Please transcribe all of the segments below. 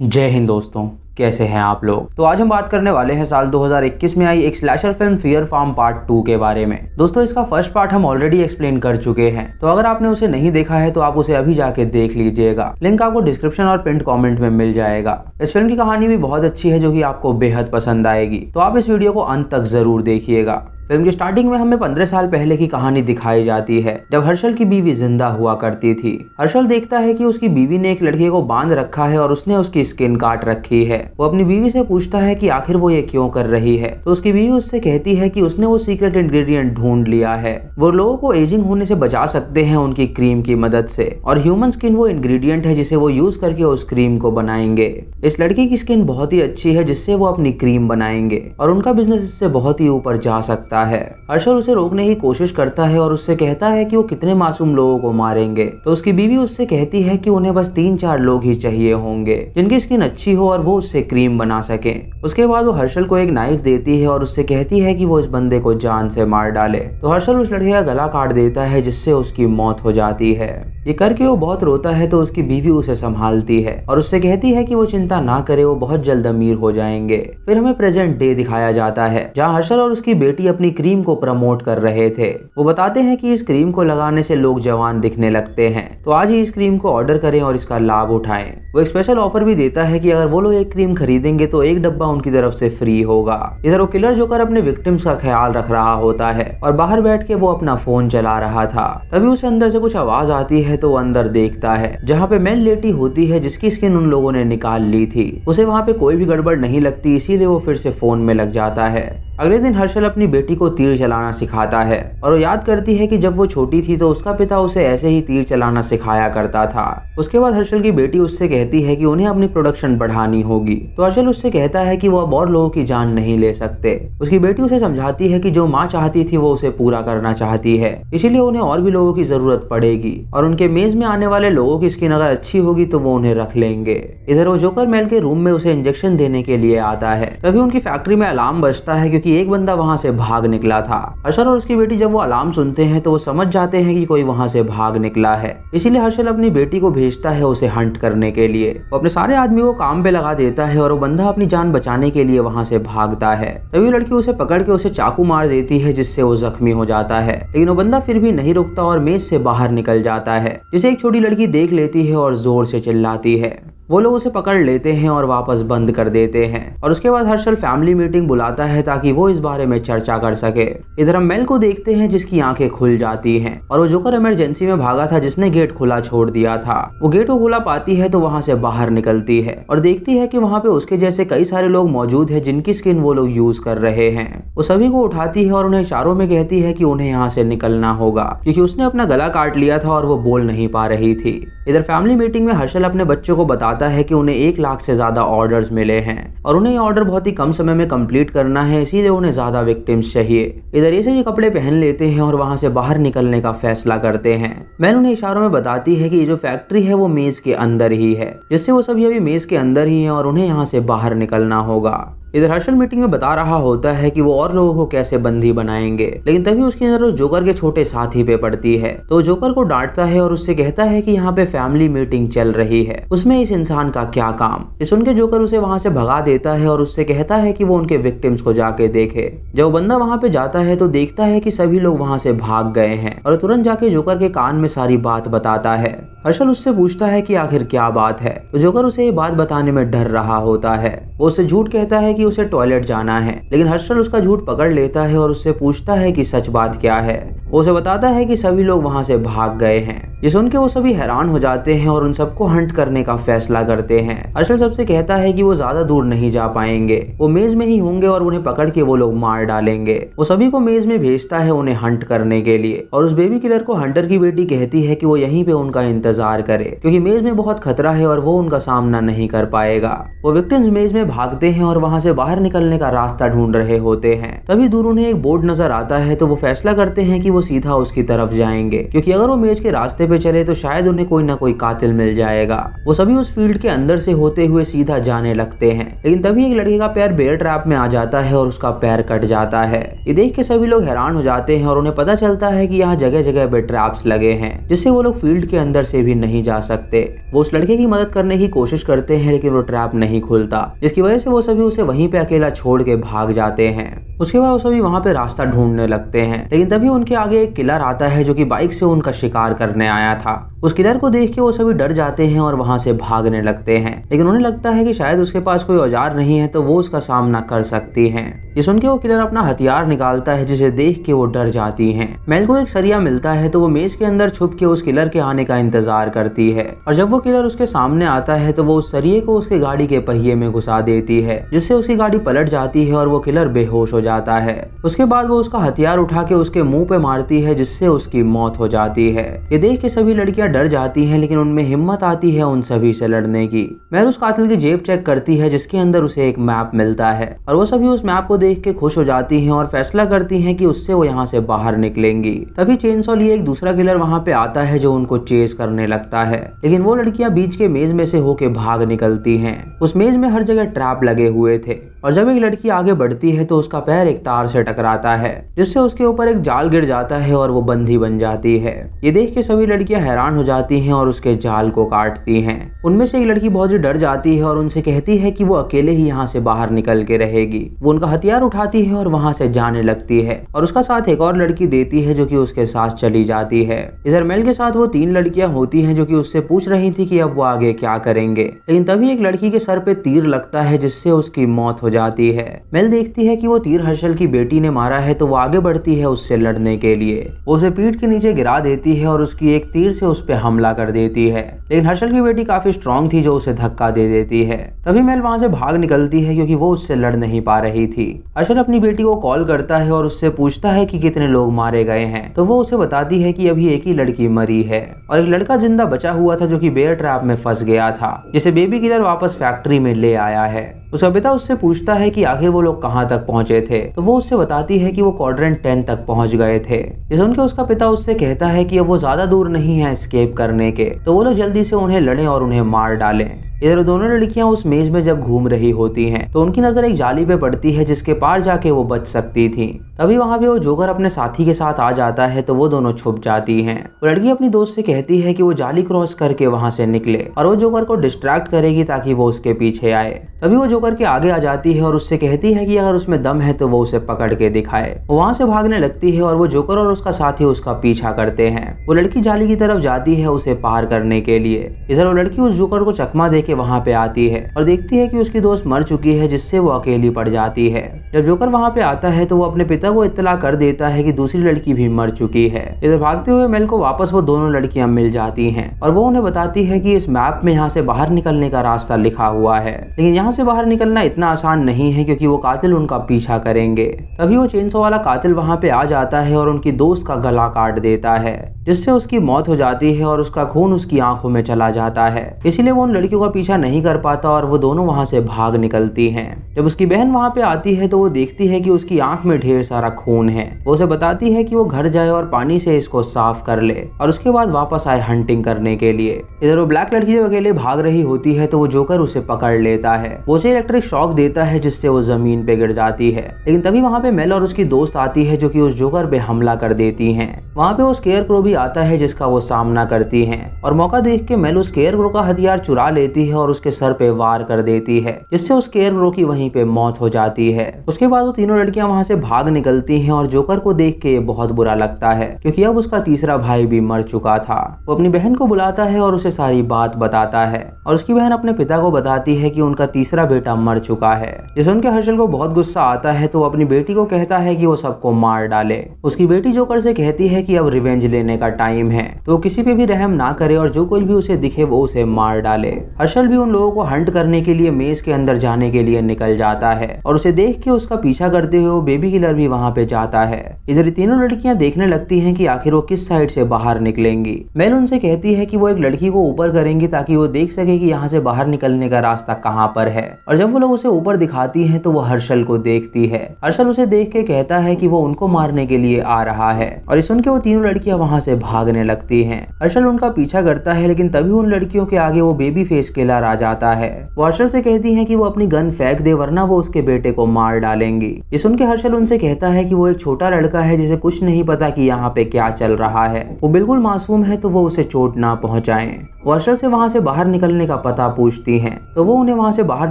जय हिंद दोस्तों, कैसे हैं आप लोग? तो आज हम बात करने वाले हैं साल 2021 में आई एक slasher film Fear Farm part two के बारे में। दोस्तों, इसका फ़र्स्ट पार्ट हम ऑलरेडी एक्सप्लेन कर चुके हैं। तो अगर आपने उसे नहीं देखा है तो आप उसे अभी जाके देख लीजिएगा। लिंक आपको डिस्क्रिप्शन और पिंट कॉमेंट में मिल जाएगा। इस फ़िल्म की कहानी भी बहुत अच्छी है, जो की आपको बेहद पसंद आएगी। तो आप इस वीडियो को अंत तक ज़रूर देखिएगा। फ़िल्म की स्टार्टिंग में हमें पंद्रह साल पहले की कहानी दिखाई जाती है, जब हर्षल की बीवी ज़िंदा हुआ करती थी। हर्षल देखता है कि उसकी बीवी ने एक लड़के को बाँध रखा है और उसने उसकी स्किन काट रखी है। वो अपनी बीवी से पूछता है कि आखिर वो ये क्यों कर रही है? तो उसकी बीवी उससे कहती है कि उसने वो सीक्रेट इंग्रेडिएंट ढूंढ लिया है। वो लोगों को एजिंग होने से बचा सकते हैं उनकी क्रीम की मदद से, और ह्यूमन स्किन वो इंग्रेडिएंट है जिसे वो यूज़ करके उस क्रीम को बनाएँगे। इस लड़की की स्किन बहुत ही अच्छी है, जिससे वो अपनी क्रीम बनाएँगे, और उनका बिज़नेस इससे बहुत ही ऊपर जा सकता है। हर्षल उसे रोकने की कोशिश करता है और उससे कहता है कि वो कितने मासूम लोगों को मारेंगे। तो उसकी बीवी उससे कहती है कि उन्हें बस तीन चार लोग ही चाहिए होंगे, जिनकी स्किन अच्छी हो और वो उससे क्रीम बना सके। उसके बाद वो हर्षल को एक नाइफ देती है और उससे कहती है कि वो इस बंदे को जान से मार डाले। तो हर्षल उस लड़के का गला काट देता है, जिससे उसकी मौत हो जाती है। ये करके वो बहुत रोता है तो उसकी बीवी उसे संभालती है और उससे कहती है कि वो चिंता ना करे, वो बहुत जल्द अमीर हो जाएँगे। फिर हमें प्रेजेंट डे दिखाया जाता है, जहाँ हर्षल और उसकी बेटी अपनी क्रीम को प्रमोट कर रहे थे। वो बताते हैं कि इस क्रीम को लगाने से लोग जवान दिखने लगते हैं। तो आज ही इस क्रीम को ऑर्डर करें और इसका लाभ उठाएँ। वो एक स्पेशल ऑफ़र भी देता है कि अगर वो लोग एक क्रीम खरीदेंगे तो एक डब्बा उनकी तरफ़ से फ्री होगा। इधर वो किलर जोकर अपने विक्टिम्स का ख्याल रख रहा होता है और बाहर बैठ के वो अपना फ़ोन चला रहा था। तभी उसे अंदर से कुछ आवाज़ आती है तो वो अंदर देखता है, जहाँ पे मेल लेटी होती है जिसकी स्किन उन लोगों ने निकाल ली थी। उसे वहाँ पे कोई भी गड़बड़ नहीं लगती, इसीलिए वो फिर से फ़ोन में लग जाता है। अगले दिन हर्षल अपनी बेटी को तीर चलाना सिखाता है। और वो याद करती है कि जब वो छोटी थी तो उसका पिता उसे ऐसे ही तीर चलाना सिखाया करता था। उसके बाद हर्षल की बेटी उससे कहती है कि उन्हें अपनी प्रोडक्शन बढ़ानी होगी। तो हर्षल उससे कहता है कि वो अब और लोगों की जान नहीं ले सकते। उसकी बेटी उसे समझाती है कि जो माँ चाहती थी वो उसे पूरा करना चाहती है। इसीलिए उन्हें और भी लोगों की ज़रूरत पड़ेगी। और उनके मेज में आने वाले लोगों की स्किन अगर अच्छी होगी तो वो उन्हें रख लेंगे। इधर वो जोकर मेल के रूम में उसे इंजेक्शन देने के लिए आता है। तभी उनकी फैक्ट्री में अलार्म बजता है क्योंकि एक बंदा वहाँ से भाग निकला था। हर्षल और उसकी बेटी जब वो अलार्म सुनते हैं तो वो समझ जाते हैं कि कोई वहाँ से भाग निकला है। इसीलिए हर्षल अपनी बेटी को भेजता है उसे हंट करने के लिए। वो अपने सारे आदमी को काम पे लगा देता है और वो बंदा अपनी जान बचाने के लिए वहाँ से भागता है। तभी लड़की उसे पकड़ के उसे चाकू मार देती है, जिससे वो जख्मी हो जाता है। लेकिन वो बंदा फिर भी नहीं रुकता और मेज से बाहर निकल जाता है, जिसे एक छोटी लड़की देख लेती है और ज़ोर से चिल्लाती है। वो लोग उसे पकड़ लेते हैं और वापस बंद कर देते हैं। और उसके बाद हर्षल फैमिली मीटिंग बुलाता है ताकि वो इस बारे में चर्चा कर सके। इधर हम मेल को देखते हैं जिसकी आँखें खुल जाती हैं और वो जोकर इमरजेंसी में भागा था जिसने गेट खुला छोड़ दिया था। वो गेट को खुला पाती है तो वहाँ से बाहर निकलती है और देखती है कि वहाँ पे उसके जैसे कई सारे लोग मौजूद है जिनकी स्किन वो लोग यूज़ कर रहे हैं। वो सभी को उठाती है और उन्हें इशारों में कहती है कि उन्हें यहाँ से निकलना होगा, क्योंकि उसने अपना गला काट लिया था और वो बोल नहीं पा रही थी। इधर फैमिली मीटिंग में हर्षल अपने बच्चों को बताता है कि उन्हें एक लाख से ज़्यादा ऑर्डर्स मिले हैं। और उन्हें ये ऑर्डर बहुत ही कम समय में कंप्लीट करना है, इसीलिए उन्हें ज़्यादा विक्टिम्स चाहिए। इधर ये सभी कपड़े पहन लेते हैं और वहाँ से बाहर निकलने का फैसला करते हैं। मैन उन्हें इशारों में बताती है कि ये जो फैक्ट्री है, वो मेज के अंदर ही है, जिससे वो सभी अभी मेज के अंदर ही है और उन्हें यहाँ से बाहर निकलना होगा। इधर हर्षल मीटिंग में बता रहा होता है कि वो और लोगों को कैसे बंदी बनाएँगे, लेकिन तभी उसकी नज़र उस जोकर के छोटे साथी पे पड़ती है। तो जोकर को डांटता है और उससे कहता है कि यहाँ पे फैमिली मीटिंग चल रही है। उसमें इस इंसान का क्या काम? ये सुन के जोकर उसे वहाँ से भगा देता है और उससे कहता है कि वो उनके विक्टिम्स को जाके देखे। जब वो बंदा वहाँ पे जाता है तो देखता है कि सभी लोग वहाँ से भाग गए हैं और तुरंत जाके जोकर के कान में सारी बात बताता है। हर्षल उससे पूछता है कि आखिर क्या बात है? तो जोकर उसे ये बात बताने में डर रहा होता है। वो उसे झूठ कहता है कि उसे टॉयलेट जाना है। लेकिन हर्षल उसका झूठ पकड़ लेता है और उससे पूछता है कि सच बात क्या है। वो उसे बताता है कि सभी लोग वहाँ से भाग गए हैं। ये सुन के वो सभी हैरान हो जाते हैं और उन सबको हंट करने का फैसला करते हैं। हर्षल सबसे कहता है कि वो ज़्यादा दूर नहीं जा पाएँगे। वो मेज में ही होंगे और उन्हें पकड़ के वो लोग मार डालेंगे। वो सभी को मेज में भेजता है उन्हें हंट करने के लिए। और उस बेबी किलर को हंटर की बेटी कहती है कि वो यहीं पे उनका इंतज़ार करे, क्योंकि मेज में बहुत खतरा है और वो उनका सामना नहीं कर पाएगा। वो विक्टिम्स मेज में भागते हैं और वहाँ से से बाहर निकलने का रास्ता ढूंढ रहे होते हैं। तभी दूर उन्हें एक बोर्ड नज़र आता है तो वो फैसला करते हैं कि वो सीधा उसकी तरफ़ जाएँगे। क्योंकि अगर वो मेज के रास्ते पे चले तो शायद उन्हें कोई ना कोई कातिल मिल जाएगा। वो सभी उस फ़ील्ड के अंदर से होते हुए सीधा जाने लगते हैं। लेकिन तभी एक लड़के का पैर बेयर ट्रैप में आ जाता है और उसका पैर कट जाता है। ये देख के सभी लोग हैरान हो जाते हैं और उन्हें पता चलता है कि यहाँ जगह जगह पे ट्रैप्स लगे हैं, जिससे वो लोग फ़ील्ड के अंदर से भी नहीं जा सकते। वो उस लड़के की मदद करने की कोशिश करते हैं, लेकिन वो ट्रैप नहीं खुलता, जिसकी वजह से वो सभी उसे वहीं पे अकेला छोड़ के भाग जाते हैं। उसके बाद वो सभी वहाँ पे रास्ता ढूँढने लगते हैं, लेकिन तभी उनके आगे एक किलर आता है जो कि बाइक से उनका शिकार करने आया था। उस किलर को देख के वो सभी डर जाते हैं और वहाँ से भागने लगते हैं। लेकिन उन्हें लगता है कि शायद उसके पास कोई औज़ार नहीं है तो वो उसका सामना कर सकती हैं। ये सुन के वो किलर अपना हथियार निकालता है, जिसे देख के वो डर जाती हैं। मेल को एक सरिया मिलता है तो वो मेज के अंदर छुप के उस किलर के आने का इंतज़ार करती है। और जब वो किलर उसके सामने आता है तो वो उस सरिये को उसके गाड़ी के पहिए में घुसा देती है, जिससे उसकी गाड़ी पलट जाती है और वो किलर बेहोश हो जाता है। उसके बाद वो उसका हथियार उठा के उसके मुँह पे मारती है, जिससे उसकी मौत हो जाती है। ये देख के सभी लड़कियाँ डर जाती हैं, लेकिन उनमें हिम्मत आती है उन सभी से लड़ने की। मेहर उस कातिल की जेब चेक करती है, जिसके अंदर उसे एक मैप मिलता है। और वो सभी उस मैप को देख के खुश हो जाती हैं और फैसला करती हैं कि उससे वो यहाँ से बाहर निकलेंगी। तभी चेन लिए एक दूसरा किलर वहाँ पे आता है, जो उनको चेस करने लगता है। लेकिन वो लड़कियाँ बीच के मेज में से होके भाग निकलती हैं। उस मेज में हर जगह ट्रैप लगे हुए थे। और जब एक लड़की आगे बढ़ती है तो उसका पैर एक तार से टकराता है, जिससे उसके ऊपर एक जाल गिर जाता है और वो बंधी बन जाती है। ये देख के सभी लड़कियाँ हैरान हो जाती हैं और उसके जाल को काटती हैं। उनमें से एक लड़की बहुत ही डर जाती है और उनसे कहती है कि वो अकेले ही यहाँ से बाहर निकल के रहेगी। वो उनका हथियार उठाती है और वहाँ से जाने लगती है और उसका साथ एक और लड़की देती है जो कि उसके साथ चली जाती है। इधर मेल के साथ वो तीन लड़कियाँ होती हैं जो कि उससे पूछ रही थी कि अब वो आगे क्या करेंगे। लेकिन तभी एक लड़की के सर पे तीर लगता है जिससे उसकी मौत हो जाती है। मेल देखती है कि वो तीर हर्षल की बेटी ने मारा है तो वो आगे बढ़ती है उससे लड़ने के लिए। वो उसे पीठ के नीचे गिरा देती है और उसकी एक तीर से उस पर हमला कर देती है। लेकिन हर्षल की बेटी काफ़ी स्ट्रांग थी, जो उसे धक्का दे देती है। तभी मेल वहाँ से भाग निकलती है, क्योंकि वो उससे लड़ नहीं पा रही थी। हर्षल अपनी बेटी को कॉल करता है और उससे पूछता है कि कितने लोग मारे गए हैं। तो वो उसे बताती है कि अभी एक ही लड़की मरी है और एक लड़का ज़िंदा बचा हुआ था, जो कि बेयर ट्रैप में फंस गया था, जिसे बेबी किलर वापस फैक्ट्री में ले आया है। उसका पिता उससे पूछता है कि आखिर वो लोग कहाँ तक पहुँचे थे। तो वो उससे बताती है कि वो क्वाड्रेंट टेन तक पहुँच गए थे। ये उनके उसका पिता उससे कहता है कि अब वो ज़्यादा दूर नहीं है स्केप करने के। तो वो लोग जल्दी से उन्हें लड़े और उन्हें मार डालें। इधर दोनों लड़कियाँ उस मेज में जब घूम रही होती हैं तो उनकी नज़र एक जाली पे पड़ती है जिसके पार जाके वो बच सकती थी। तभी वहाँ पे वो जोकर अपने साथी के साथ आ जाता है तो वो दोनों छुप जाती हैं। वो लड़की अपनी दोस्त से कहती है कि वो जाली क्रॉस करके वहाँ से निकले और वो जोकर को डिस्ट्रैक्ट करेगी ताकि वो उसके पीछे आए। तभी वो जोकर के आगे आ जाती है और उससे कहती है कि अगर उसमें दम है तो वो उसे पकड़ के दिखाए। वो वहाँ से भागने लगती है और वो जोकर और उसका साथी उसका पीछा करते हैं। वो लड़की जाली की तरफ़ जाती है उसे पार करने के लिए। इधर वो लड़की उस जोकर को चकमा दे के वहाँ पे आती है और देखती है कि उसकी दोस्त मर चुकी है, जिससे वो अकेली पड़ जाती है। जब जोकर वहाँ पे आता है तो वो अपने पिता को इतला कर देता है कि दूसरी लड़की भी मर चुकी है। इधर भागते हुए मेल को वापस वो दोनों लड़कियाँ मिल जाती हैं और वो उन्हें बताती है कि इस मैप में यहाँ से बाहर निकलने का रास्ता लिखा हुआ है। लेकिन यहाँ से बाहर निकलना इतना आसान नहीं है, क्योंकि वो कातिल उनका पीछा करेंगे। तभी वो चेनसो वाला कातिल वहाँ पे आ जाता है और उनकी दोस्त का गला काट देता है, जिससे उसकी मौत हो जाती है और उसका खून उसकी आँखों में चला जाता है। इसीलिए वो उन लड़कियों का पीछा नहीं कर पाता और वो दोनों वहाँ से भाग निकलती हैं। जब उसकी बहन वहाँ पे आती है तो वो देखती है कि उसकी आँख में ढेर सारा खून है। वो उसे बताती है कि वो घर जाए और पानी से इसको साफ़ कर ले और उसके बाद वापस आए हंटिंग करने के लिए। इधर वो ब्लैक लड़की जब अकेले भाग रही होती है तो वो जोकर उसे पकड़ लेता है। वो उसे इलेक्ट्रिक शॉक देता है जिससे वो ज़मीन पे गिर जाती है। लेकिन तभी वहाँ पे मेल और उसकी दोस्त आती है जो की उस जोकर पे हमला कर देती है। वहाँ पे वो स्केयर क्रो भी आता है जिसका वो सामना करती है। और मौका देख के मेल उस स्केयर क्रो का हथियार चुरा लेती है और उसके सर पे वार कर देती है, जिससे उस स्केयर क्रो की वहीं पे मौत हो जाती है। उसके बाद वो तीनों लड़कियाँ वहाँ से भाग निकलती हैं और जोकर को देख के बहुत बुरा लगता है, क्योंकि अब उसका तीसरा भाई भी मर चुका था। वो अपनी बहन को बुलाता है और उसे सारी बात बताता है और उसकी बहन अपने पिता को बताती है कि उनका तीसरा बेटा मर चुका है। जिसे उनके हर्षल को बहुत गुस्सा आता है तो वो अपनी बेटी को कहता है कि वो सबको मार डाले। उसकी बेटी जोकर से कहती है कि अब रिवेंज लेने का टाइम है। तो किसी पे भी रहम ना करे और जो कोई भी उसे दिखे, वो उसे मार डाले। हर्षल भी उन लोगों को हंट करने के लिए मेज के अंदर जाने के लिए निकल जाता है और उसे देख के उसका पीछा करते हुए वो बेबी किलर भी वहाँ पे जाता है। इधर तीनों लड़कियाँ देखने लगती हैं कि आखिर वो किस साइड से बाहर निकलेंगी। मेल उनसे कहती है कि वो एक लड़की को ऊपर करेंगी ताकि वो देख सके कि यहाँ से बाहर निकलने का रास्ता कहाँ पर है। और जब वो लोग उसे ऊपर दिखाती है तो वो हर्षल को देखती है। हर्षल उसे देख के कहता है कि वो उनको मारने के लिए आ रहा है। और सुन के वो तीनों लड़कियाँ वहाँ से भागने लगती हैं। हर्षल उनका पीछा करता है, लेकिन तभी उन लड़कियों के आगे वो बेबी फेस किलर आ जाता है। वो हर्षल से कहती है कि वो अपनी गन फेंक दे, वरना वो उसके बेटे को मार डालेंगी। ये सुन के हर्षल उनसे कहता है कि वो एक छोटा लड़का है, जिसे कुछ नहीं पता कि यहाँ पे क्या चल रहा है। वो बिल्कुल मासूम है तो वो उसे चोट ना पहुँचाए। वो हर्षल से वहाँ से बाहर निकलने का पता पूछती है तो वो उन्हें वहाँ से बाहर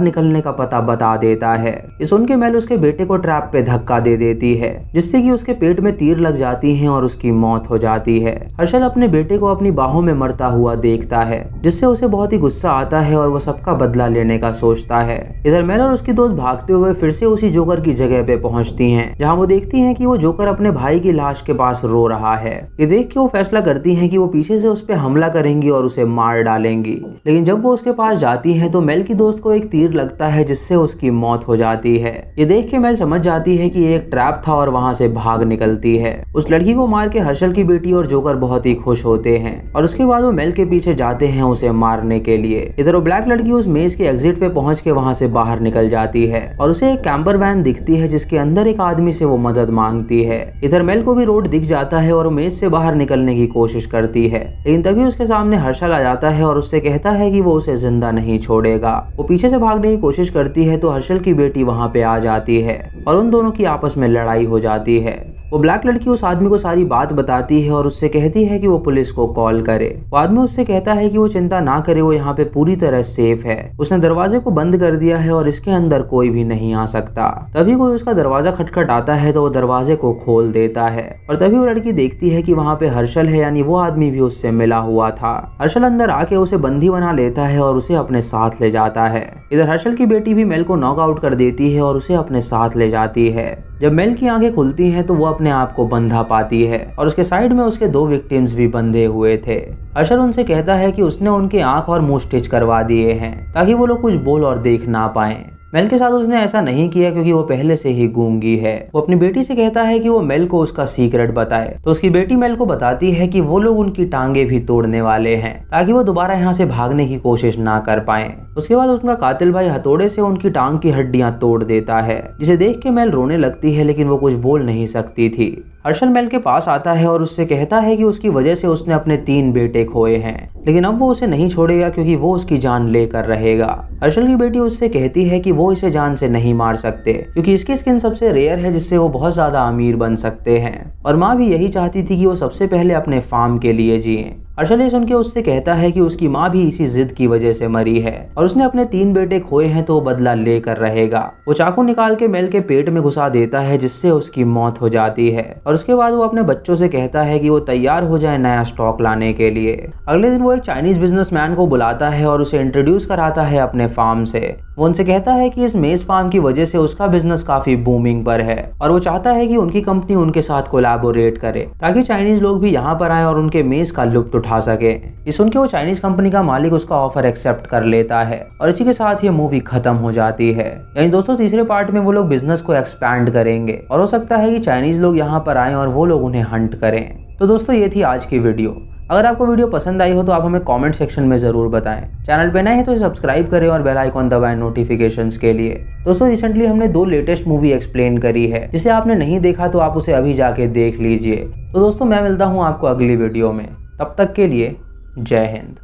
निकलने का पता बता देता है। ये सुन मैल उसके बेटे को ट्रैप पे धक्का दे देती है, जिससे कि उसके पेट में तीर लग जाती है और उसकी मौत हो जाती है। हर्षल अपने बेटे को अपनी बाहों में मरता हुआ देखता है, जिससे उसे बहुत ही गुस्सा आता है और वो सबका बदला लेने का सोचता है। इधर मैल और उसकी दोस्त भागते हुए फिर से उसी जोकर की जगह पे पहुँचती हैं, जहाँ वो देखती हैं कि वो जोकर अपने भाई की लाश के पास रो रहा है। ये देख के वो फैसला करती हैं कि वो पीछे से उस पर हमला करेंगी और उसे मार डालेंगी। लेकिन जब वो उसके पास जाती है तो मेल की दोस्त को एक तीर लगता है, जिससे उसकी मौत हो जाती है। ये देख के मेल समझ जाती है कि एक ट्रैप था और वहाँ से भाग निकलती है। उस लड़की को मार के हर्षल की बेटी और जोकर बहुत ही खुश होते हैं और उसके बाद वो मेल के पीछे जाते हैं उसे मारने के लिए। इधर वो ब्लैक लड़की उस मेज के एग्जिट पे पहुँच के वहाँ से बाहर निकल जाती है और उसे एक कैंपर वैन दिखती है जिसके अंदर एक आदमी से वो मदद मांगती है। इधर मेल को भी रोड दिख जाता है और मेज से बाहर निकलने की कोशिश करती है, लेकिन तभी उसके सामने हर्षल आ जाता है और उससे कहता है कि वो उसे ज़िंदा नहीं छोड़ेगा। वो पीछे से भागने की कोशिश करती है तो हर्षल की बेटी वहाँ पे आ जाती है और उन दोनों की आपस में लड़ाई हो जाती है। वो ब्लैक लड़की उस आदमी को सारी बात बताती है और उससे कहती है कि वो पुलिस को कॉल करे। वो आदमी उससे कहता है कि वो चिंता ना करे, वो यहाँ पे पूरी तरह सेफ़ है। उसने दरवाजे को बंद कर दिया है और इसके अंदर कोई भी नहीं आ सकता। तभी कोई उसका दरवाज़ा खटखट आता है तो वो दरवाजे को खोल देता है। और तभी वो लड़की देखती है कि वहाँ पे हर्षल है, यानी वो आदमी भी उससे मिला हुआ था। हर्षल अंदर आके उसे बंदी बना लेता है और उसे अपने साथ ले जाता है। इधर हर्षल की बेटी भी मेल को नॉक आउट कर देती है और उसे अपने साथ ले जाती है। जब मेल की आँखें खुलती हैं तो वो अपने आप को बंधा पाती है और उसके साइड में उसके दो विक्टिम्स भी बंधे हुए थे। अशर उनसे कहता है कि उसने उनके आँख और मुँह स्टिच करवा दिए हैं, ताकि वो लोग कुछ बोल और देख ना पाए। मेल के साथ उसने ऐसा नहीं किया क्योंकि वो पहले से ही गूँगी है। वो अपनी बेटी से कहता है कि वो मेल को उसका सीक्रेट बताए। तो उसकी बेटी मेल को बताती है कि वो लोग उनकी टांगे भी तोड़ने वाले हैं, ताकि वो दोबारा यहाँ से भागने की कोशिश ना कर पाए। उसके बाद उनका कातिल भाई हथौड़े से उनकी टांग की हड्डियाँ तोड़ देता है, जिसे देख के मेल रोने लगती है, लेकिन वो कुछ बोल नहीं सकती थी। हर्षल मेल के पास आता है और उससे कहता है कि उसकी वजह से उसने अपने तीन बेटे खोए हैं। लेकिन अब वो उसे नहीं छोड़ेगा क्योंकि वो उसकी जान लेकर रहेगा। हर्षल की बेटी उससे कहती है कि वो इसे जान से नहीं मार सकते, क्योंकि इसकी स्किन सबसे रेयर है जिससे वो बहुत ज़्यादा अमीर बन सकते हैं। और माँ भी यही चाहती थी कि वो सबसे पहले अपने फार्म के लिए जिए। अर्शल ये सुन के उससे कहता है कि उसकी माँ भी इसी जिद की वजह से मरी है और उसने अपने तीन बेटे खोए हैं तो वो बदला लेकर रहेगा। वो चाकू निकाल के मेल के पेट में घुसा देता है जिससे उसकी मौत हो जाती है और उसके बाद वो अपने बच्चों से कहता है कि वो तैयार हो जाए नया स्टॉक लाने के लिए। अगले दिन वो एक चाइनीज़ बिजनेसमैन को बुलाता है और उसे इंट्रोड्यूस कराता है अपने फार्म से। वो उनसे कहता है कि इस मेज फार्म की वजह से उसका बिज़नेस काफ़ी बूमिंग पर है और वो चाहता है कि उनकी कंपनी उनके साथ कोलैबोरेट करे ताकि चाइनीज़ लोग भी यहाँ पर आए और उनके मेज का लुप्त उठा सके। ये सुन के वो चाइनीज़ कंपनी का मालिक उसका ऑफ़र एक्सेप्ट कर लेता है और इसी के साथ ये मूवी खत्म हो जाती है। यानी दोस्तों, तीसरे पार्ट में वो लोग बिज़नेस को एक्सपैंड करेंगे और हो सकता है कि चाइनीज़ लोग यहाँ पर आए और वो लोग उन्हें हंट करें। तो दोस्तों, ये थी आज की वीडियो अगर आपको वीडियो पसंद आई हो तो आप हमें कमेंट सेक्शन में ज़रूर बताएँ। चैनल पे नए हैं तो सब्सक्राइब करें और बेल आइकॉन दबाएँ नोटिफिकेशंस के लिए। दोस्तों रिसेंटली हमने दो लेटेस्ट मूवी एक्सप्लेन करी है। जिसे आपने नहीं देखा तो आप उसे अभी जाके देख लीजिए। तो दोस्तों, मैं मिलता हूँ आपको अगली वीडियो में। तब तक के लिए जय हिंद।